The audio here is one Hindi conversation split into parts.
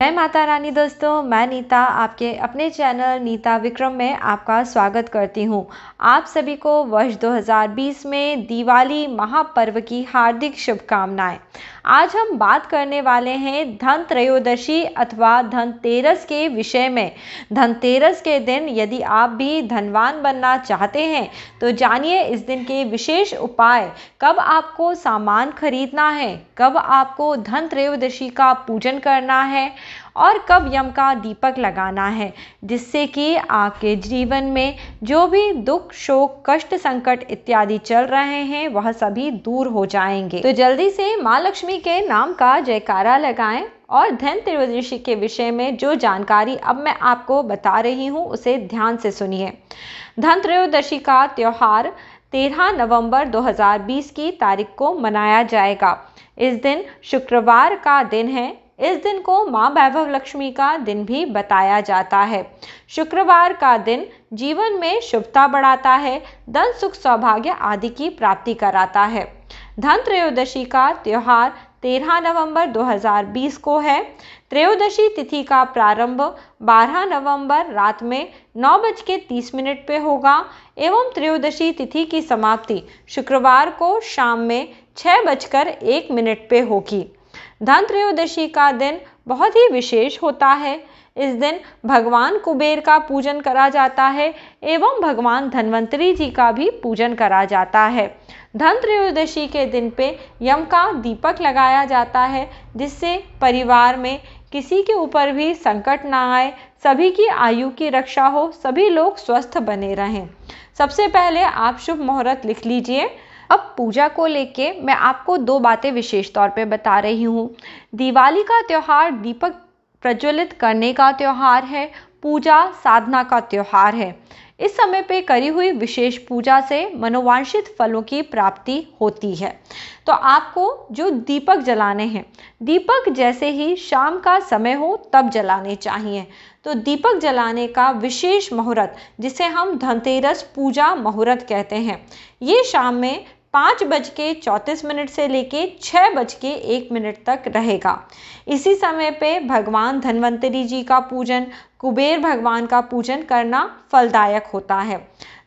जय माता रानी दोस्तों, मैं नीता, आपके अपने चैनल नीता विक्रम में आपका स्वागत करती हूँ। आप सभी को वर्ष 2020 में दिवाली महापर्व की हार्दिक शुभकामनाएँ। आज हम बात करने वाले हैं धन त्रयोदशी अथवा धनतेरस के विषय में। धनतेरस के दिन यदि आप भी धनवान बनना चाहते हैं तो जानिए इस दिन के विशेष उपाय। कब आपको सामान खरीदना है? कब आपको धन त्रयोदशी का पूजन करना है? और कब यम का दीपक लगाना है, जिससे कि आपके जीवन में जो भी दुख, शोक, कष्ट, संकट इत्यादि चल रहे हैं, वह सभी दूर हो जाएँगे। तो जल्दी से माँ लक्ष्मी के नाम का जयकारा लगाएँ और धन त्रयोदशी के विषय में जो जानकारी अब मैं आपको बता रही हूँ, उसे ध्यान से सुनिए। धन त्रयोदशी का त्यौहार 13 नवंबर 2020 की तारीख को मनाया जाएगा। इस दिन शुक्रवार का दिन है। इस दिन को माँ वैभव लक्ष्मी का दिन भी बताया जाता है। शुक्रवार का दिन जीवन में शुभता बढ़ाता है, धन, सुख, सौभाग्य आदि की प्राप्ति कराता है। धन त्रयोदशी का त्यौहार 13 नवंबर 2020 को है। त्रयोदशी तिथि का प्रारंभ 12 नवंबर रात में नौ बज के तीस मिनट पे होगा एवं त्रयोदशी तिथि की समाप्ति शुक्रवार को शाम में छः बजकर एक मिनट पे होगी। धन त्रयोदशी का दिन बहुत ही विशेष होता है। इस दिन भगवान कुबेर का पूजन करा जाता है एवं भगवान धन्वंतरी जी का भी पूजन करा जाता है। धन त्रयोदशी के दिन पे यम का दीपक लगाया जाता है, जिससे परिवार में किसी के ऊपर भी संकट ना आए, सभी की आयु की रक्षा हो, सभी लोग स्वस्थ बने रहें। सबसे पहले आप शुभ मुहूर्त लिख लीजिए। अब पूजा को लेके मैं आपको दो बातें विशेष तौर पे बता रही हूँ। दिवाली का त्यौहार दीपक प्रज्वलित करने का त्यौहार है, पूजा साधना का त्यौहार है। इस समय पे करी हुई विशेष पूजा से मनोवांछित फलों की प्राप्ति होती है। तो आपको जो दीपक जलाने हैं, दीपक जैसे ही शाम का समय हो तब जलाने चाहिए। तो दीपक जलाने का विशेष मुहूर्त, जिसे हम धनतेरस पूजा मुहूर्त कहते हैं, ये शाम में पाँच बज के चौंतीस मिनट से लेके छः बज के एक मिनट तक रहेगा। इसी समय पे भगवान धन्वंतरी जी का पूजन, कुबेर भगवान का पूजन करना फलदायक होता है।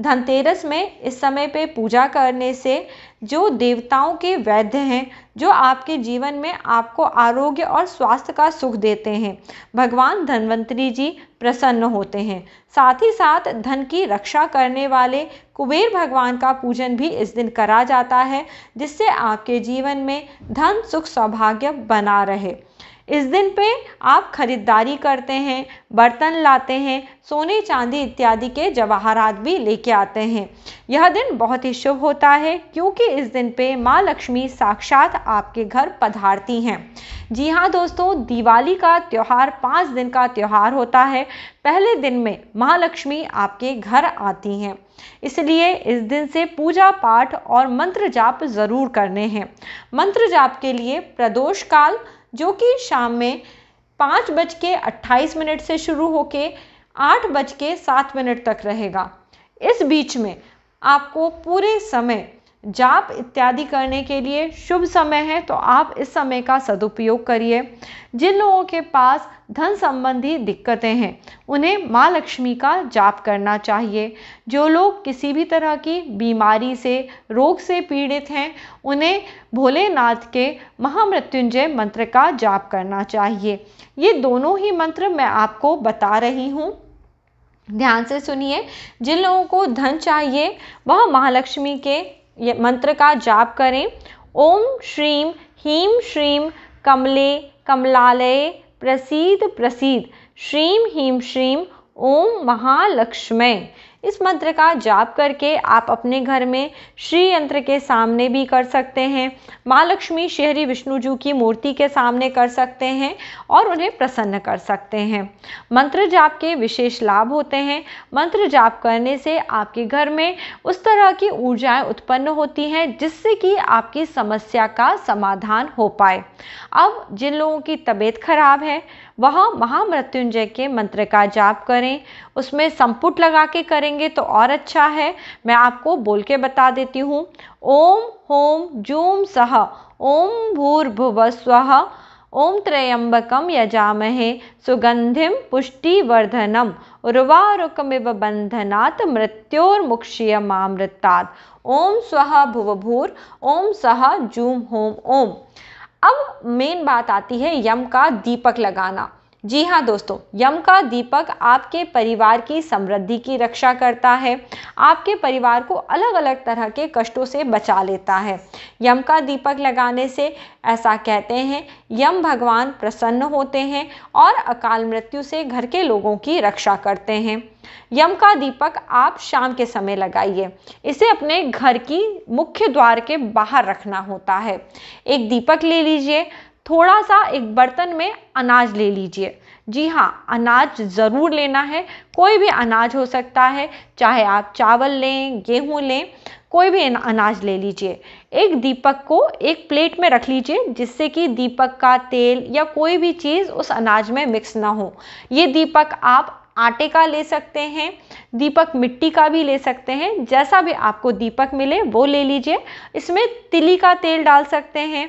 धनतेरस में इस समय पे पूजा करने से जो देवताओं के वैद्य हैं, जो आपके जीवन में आपको आरोग्य और स्वास्थ्य का सुख देते हैं, भगवान धन्वंतरी जी प्रसन्न होते हैं। साथ ही साथ धन की रक्षा करने वाले कुबेर भगवान का पूजन भी इस दिन करा जाता है, जिससे आपके जीवन में धन, सुख, सौभाग्य बना रहे। इस दिन पे आप खरीदारी करते हैं, बर्तन लाते हैं, सोने, चांदी इत्यादि के जवाहरात भी लेके आते हैं। यह दिन बहुत ही शुभ होता है, क्योंकि इस दिन पे माँ लक्ष्मी साक्षात आपके घर पधारती हैं। जी हाँ दोस्तों, दिवाली का त्यौहार पाँच दिन का त्यौहार होता है। पहले दिन में महालक्ष्मी आपके घर आती हैं। इसलिए इस दिन से पूजा पाठ और मंत्र जाप ज़रूर करने हैं। मंत्र जाप के लिए प्रदोष काल, जो कि शाम में पाँच बज के अट्ठाईस मिनट से शुरू होके आठ बज के सात मिनट तक रहेगा। इस बीच में आपको पूरे समय जाप इत्यादि करने के लिए शुभ समय है तो आप इस समय का सदुपयोग करिए। जिन लोगों के पास धन संबंधी दिक्कतें हैं, उन्हें माँ लक्ष्मी का जाप करना चाहिए। जो लोग किसी भी तरह की बीमारी से, रोग से पीड़ित हैं, उन्हें भोलेनाथ के महामृत्युंजय मंत्र का जाप करना चाहिए। ये दोनों ही मंत्र मैं आपको बता रही हूँ। ध्यान से सुनिए, जिन लोगों को धन चाहिए, वह महालक्ष्मी के ये मंत्र का जाप करें। ओम श्रीम हीम श्रीम कमले, कमलालय, प्रसीद प्रसीद। श्रीम हीम श्रीम ओम महालक्ष्मय। इस मंत्र का जाप करके आप अपने घर में श्री यंत्र के सामने भी कर सकते हैं। माँ लक्ष्मी शहरी विष्णु जी की मूर्ति के सामने कर सकते हैं और उन्हें प्रसन्न कर सकते हैं। मंत्र जाप के विशेष लाभ होते हैं। मंत्र जाप करने से आपके घर में उस तरह की ऊर्जाएँ उत्पन्न होती हैं, जिससे कि आपकी समस्या का समाधान हो पाए। अब जिन लोगों की तबीयत खराब है, वह महामृत्युंजय के मंत्र का जाप करें। उसमें संपुट लगा के करेंगे तो और अच्छा है। मैं आपको बोल के बता देती हूँ। ओम होम जूम सह, ओम भूर्भुव स्व ओम त्रयंबकम यजामहे सुगंधिम पुष्टिवर्धनम, उर्वारुकमिव बंधनात् मृत्योर्मुक्षीयमामृतात्। ओम स्व भुवभूर, ओम सह जूम होम, ओम। अब मेन बात आती है यम का दीपक लगाना। जी हाँ दोस्तों यम का दीपक आपके परिवार की समृद्धि की रक्षा करता है। आपके परिवार को अलग अलग तरह के कष्टों से बचा लेता है। यम का दीपक लगाने से ऐसा कहते हैं, यम भगवान प्रसन्न होते हैं और अकाल मृत्यु से घर के लोगों की रक्षा करते हैं। यम का दीपक, आप शाम के समय लगाइए। इसे अपने घर की मुख्य द्वार के बाहर रखना होता है। एक दीपक ले लीजिए। थोड़ा सा एक बर्तन में अनाज ले लीजिए। जी हाँ अनाज ज़रूर लेना है। कोई भी अनाज हो सकता है, चाहे आप चावल लें, गेहूँ लें, कोई भी अनाज ले लीजिए। एक दीपक को एक प्लेट में रख लीजिए, जिससे कि दीपक का तेल या कोई भी चीज़ उस अनाज में मिक्स ना हो। ये दीपक आप आटे का ले सकते हैं, दीपक मिट्टी का भी ले सकते हैं। जैसा भी आपको दीपक मिले, वो ले लीजिए। इसमें तिली का तेल डाल सकते हैं।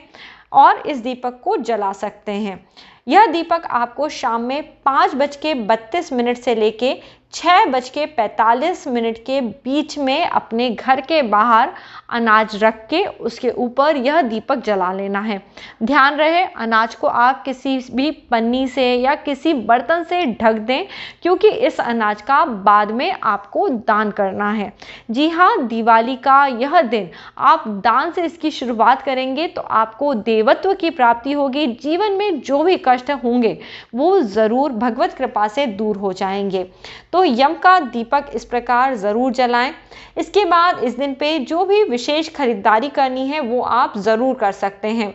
और इस दीपक को जला सकते हैं। यह दीपक आपको शाम में पाँच बज के बत्तीस मिनट से लेके छः बज के पैंतालीस मिनट के बीच में अपने घर के बाहर अनाज रख के उसके ऊपर यह दीपक जला लेना है। ध्यान रहे, अनाज को आप किसी भी पन्नी से या किसी बर्तन से ढक दें, क्योंकि इस अनाज का बाद में आपको दान करना है। जी हाँ दिवाली का यह दिन, आप दान से इसकी शुरुआत करेंगे तो आपको देवत्व की प्राप्ति होगी। जीवन में जो भी कष्ट होंगे, वो ज़रूर भगवत कृपा से दूर हो जाएँगे। तो यम का दीपक इस प्रकार ज़रूर जलाएँ। इसके बाद इस दिन पे जो भी विशेष खरीदारी करनी है, वो आप ज़रूर कर सकते हैं।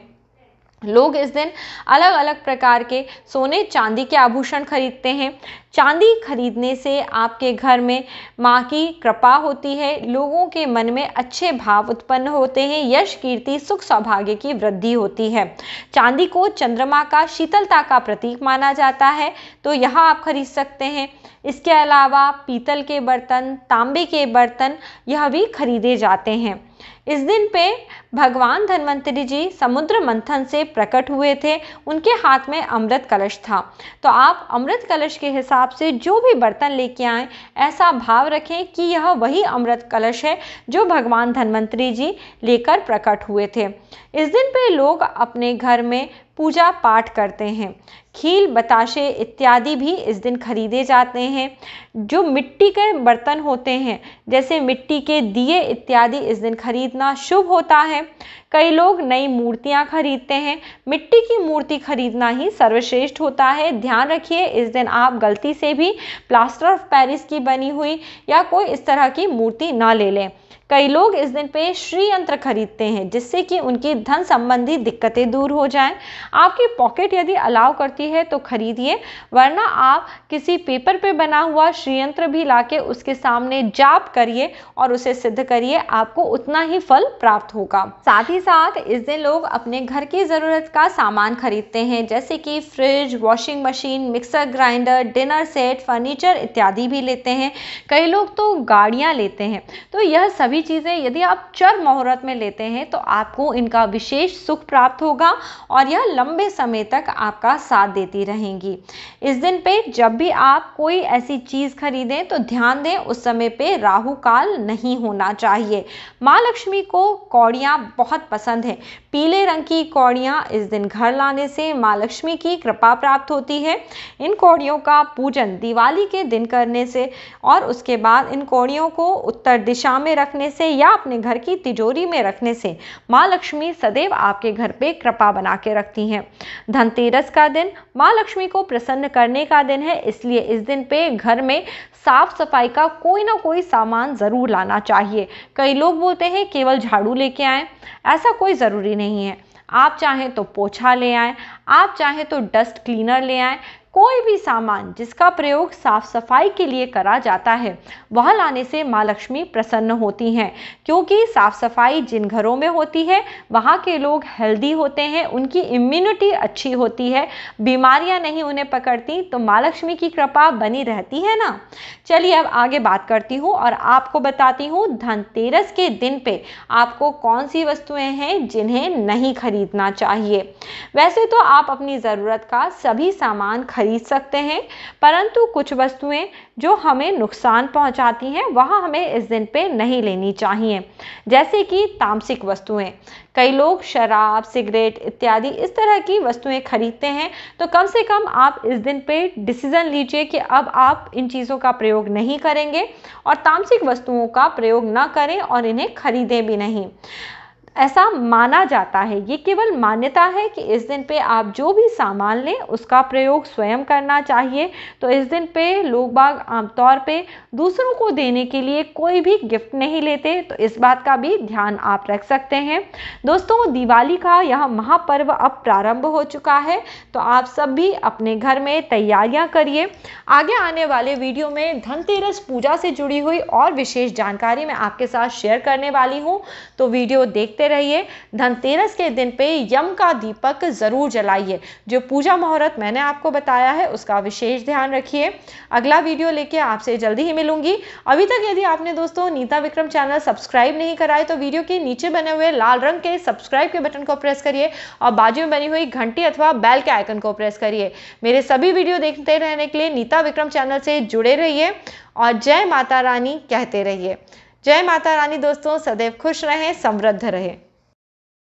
लोग इस दिन अलग अलग प्रकार के सोने चांदी के आभूषण खरीदते हैं। चांदी खरीदने से आपके घर में माँ की कृपा होती है, लोगों के मन में अच्छे भाव उत्पन्न होते हैं, यश, कीर्ति, सुख, सौभाग्य की वृद्धि होती है। चांदी को चंद्रमा का शीतलता का प्रतीक माना जाता है तो यहाँ आप खरीद सकते हैं। इसके अलावा पीतल के बर्तन, तांबे के बर्तन, यह भी खरीदे जाते हैं। इस दिन पे भगवान धन्वंतरी जी समुद्र मंथन से प्रकट हुए थे। उनके हाथ में अमृत कलश था। तो आप अमृत कलश के हिसाब से जो भी बर्तन लेके आए, ऐसा भाव रखें कि यह वही अमृत कलश है जो भगवान धन्वंतरी जी लेकर प्रकट हुए थे। इस दिन पे लोग अपने घर में पूजा पाठ करते हैं। खील, बताशे इत्यादि भी इस दिन खरीदे जाते हैं, जो मिट्टी के बर्तन होते हैं, जैसे मिट्टी के दिए इत्यादि इस दिन खरीदना शुभ होता है। कई लोग नई मूर्तियाँ खरीदते हैं, मिट्टी की मूर्ति खरीदना ही सर्वश्रेष्ठ होता है। ध्यान रखिए, इस दिन आप गलती से भी प्लास्टर ऑफ़ पेरिस की बनी हुई या कोई इस तरह की मूर्ति ना ले लें। कई लोग इस दिन पे श्री यंत्र खरीदते हैं, जिससे कि उनकी धन संबंधी दिक्कतें दूर हो जाएँ। आपकी पॉकेट यदि अलाउ करती है तो खरीदिए, वरना आप किसी पेपर पे बना हुआ श्री यंत्र भी लाके उसके सामने जाप करिए और उसे सिद्ध करिए, आपको उतना ही फल प्राप्त होगा। साथ ही साथ, इस दिन लोग अपने घर की ज़रूरत का सामान खरीदते हैं, जैसे कि fridge, washing machine, mixer grinder, dinner set, furniture इत्यादि भी लेते हैं। कई लोग तो गाड़ियाँ लेते हैं। तो यह सभी चीज़ें, यदि आप चर मुहूर्त में लेते हैं तो आपको इनका विशेष सुख प्राप्त होगा और यह लंबे समय तक आपका साथ देती रहेंगी। इस दिन पे जब भी आप कोई ऐसी चीज़ खरीदें तो ध्यान दें, उस समय पे राहु काल नहीं होना चाहिए। माँ लक्ष्मी को कौड़ियाँ बहुत पसंद है। पीले रंग की कौड़ियाँ इस दिन घर लाने से माँ लक्ष्मी की कृपा प्राप्त होती है। इन कौड़ियों का पूजन दिवाली के दिन करने से और उसके बाद इन कौड़ियों को उत्तर दिशा में रखने से या अपने घर की तिजोरी में रखने से माँ लक्ष्मी सदैव आपके घर पे कृपा बना के रखती हैं। धनतेरस का दिन माँ लक्ष्मी को प्रसन्न करने का दिन है, इसलिए इस दिन पे घर में साफ़ सफ़ाई का कोई ना कोई सामान ज़रूर लाना चाहिए। कई लोग बोलते हैं, केवल झाड़ू लेके आए। ऐसा कोई ज़रूरी नहीं है। आप चाहें तो पोछा ले आएँ आप चाहें तो डस्ट क्लीनर ले आएँ कोई भी सामान जिसका प्रयोग साफ़ सफ़ाई के लिए करा जाता है, वह लाने से माँ लक्ष्मी प्रसन्न होती हैं। क्योंकि साफ़ सफ़ाई जिन घरों में होती है, वहाँ के लोग हेल्दी होते हैं, उनकी इम्यूनिटी अच्छी होती है। बीमारियाँ नहीं उन्हें पकड़ती तो माँ लक्ष्मी की कृपा बनी रहती है ना? चलिए अब आगे बात करती हूँ और आपको बताती हूँ धनतेरस के दिन पे आपको कौन सी वस्तुएँ हैं जिन्हें नहीं खरीदना चाहिए। वैसे तो आप अपनी ज़रूरत का सभी सामान खरीद सकते हैं, परंतु कुछ वस्तुएँ जो हमें नुकसान पहुंचाती हैं, वह हमें इस दिन पे नहीं लेनी चाहिए। जैसे कि तामसिक वस्तुएँ। कई लोग शराब, सिगरेट इत्यादि इस तरह की वस्तुएँ खरीदते हैं तो कम से कम आप इस दिन पे डिसीज़न लीजिए कि अब आप इन चीज़ों का प्रयोग नहीं करेंगे और तामसिक वस्तुओं का प्रयोग ना करें और इन्हें खरीदें भी नहीं। ऐसा माना जाता है। ये केवल मान्यता है कि इस दिन पे आप जो भी सामान लें, उसका प्रयोग स्वयं करना चाहिए। तो इस दिन पे लोग बाग आमतौर पे दूसरों को देने के लिए कोई भी गिफ्ट नहीं लेते। तो इस बात का भी ध्यान आप रख सकते हैं। दोस्तों, दिवाली का यह महापर्व अब प्रारंभ हो चुका है। तो आप सब भी अपने घर में तैयारियाँ करिए। आगे आने वाले वीडियो में धनतेरस पूजा से जुड़ी हुई और विशेष जानकारी मैं आपके साथ शेयर करने वाली हूँ। तो वीडियो देखते देखते रहिए। धनतेरस के दिन पे यम का दीपक ज़रूर जलाइए। जो पूजा मुहूर्त मैंने आपको बताया है, उसका विशेष ध्यान रखिए। अगला वीडियो लेके आपसे जल्दी ही मिलूँगी। अभी तक यदि आपने दोस्तों नीता विक्रम चैनल सब्सक्राइब नहीं कराए तो वीडियो के नीचे बने हुए लाल रंग के सब्सक्राइब के बटन को प्रेस करिए और बाजू में बनी हुई घंटी अथवा बैल के आइकन को प्रेस करिए। मेरे सभी वीडियो देखते रहने के लिए नीता विक्रम चैनल से जुड़े रहिए और जय माता रानी कहते रहिए। जय माता रानी दोस्तों सदैव खुश रहें समृद्ध रहें।